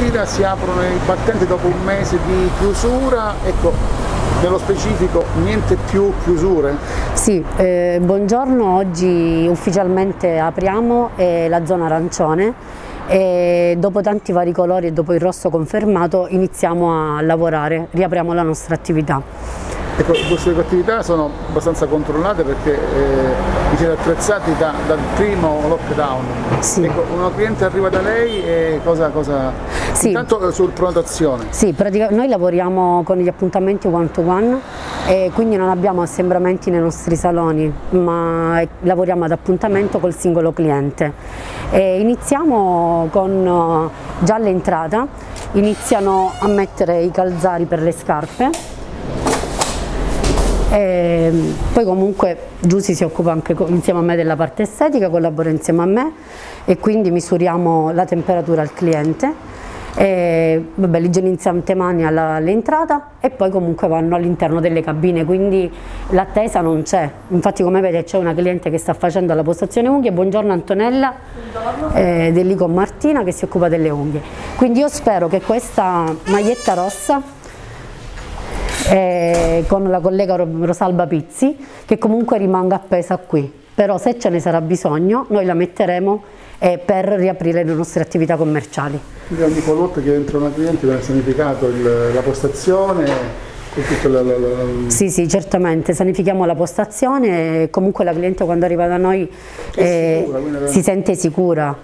mattina si aprono i battenti dopo un mese di chiusura, ecco, nello specifico niente più chiusure? Sì, eh, buongiorno, oggi ufficialmente apriamo eh, la zona arancione e dopo tanti vari colori e dopo il rosso confermato iniziamo a lavorare, riapriamo la nostra attività. Ecco, queste attività sono abbastanza controllate perché eh, vi siete attrezzati da, dal primo lockdown. Sì. Ecco, una cliente arriva da lei e cosa... cosa... Sì. Intanto eh, sul prenotazione. Sì, noi lavoriamo con gli appuntamenti one to one e quindi non abbiamo assembramenti nei nostri saloni, ma lavoriamo ad appuntamento col singolo cliente. E iniziamo con già all'entrata, iniziano a mettere i calzari per le scarpe e ehm, poi comunque Giussi si occupa anche insieme a me della parte estetica, collabora insieme a me e quindi misuriamo la temperatura al cliente l'igienizzante mani all'entrata e poi comunque vanno all'interno delle cabine quindi l'attesa non c'è. Infatti come vedete c'è una cliente che sta facendo la postazione unghie. Buongiorno Antonella. Eh, dell'Icon Martina che si occupa delle unghie. Quindi io spero che questa maglietta rossa eh, con la collega Rosalba Pizzi che comunque rimanga appesa qui però se ce ne sarà bisogno noi la metteremo eh, per riaprire le nostre attività commerciali. Quindi ogni qualvolta che entra una cliente viene sanificato il, la postazione la, la, la... Sì, sì, certamente, sanifichiamo la postazione e comunque la cliente quando arriva da noi eh, sicura, si sente sicura